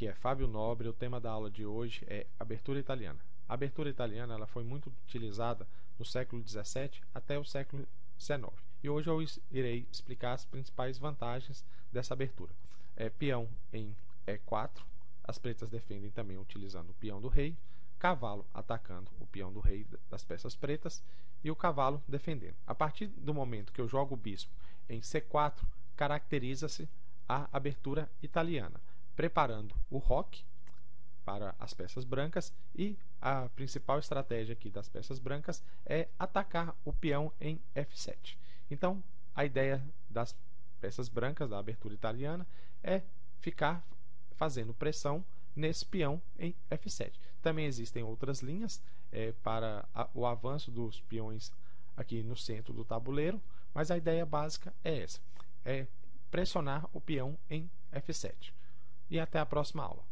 Aqui é Fábio Nobre. O tema da aula de hoje é abertura italiana. A abertura italiana ela foi muito utilizada no século XVII até o século XIX. E hoje eu irei explicar as principais vantagens dessa abertura. É, peão em E4, as pretas defendem também utilizando o peão do rei, cavalo atacando o peão do rei das peças pretas e o cavalo defendendo. A partir do momento que eu jogo o bispo em C4, caracteriza-se a abertura italiana preparando o rock para as peças brancas e a principal estratégia aqui das peças brancas é atacar o peão em F7. Então, a ideia das peças brancas da abertura italiana é ficar fazendo pressão nesse peão em F7. Também existem outras linhas é, para a, o avanço dos peões aqui no centro do tabuleiro, mas a ideia básica é essa: é pressionar o peão em F7 e até a próxima aula.